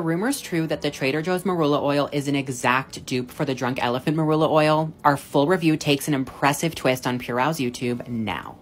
rumors true that the Trader Joe's marula oil is an exact dupe for the Drunk Elephant marula oil? Our full review takes an impressive twist on PureWow's YouTube now.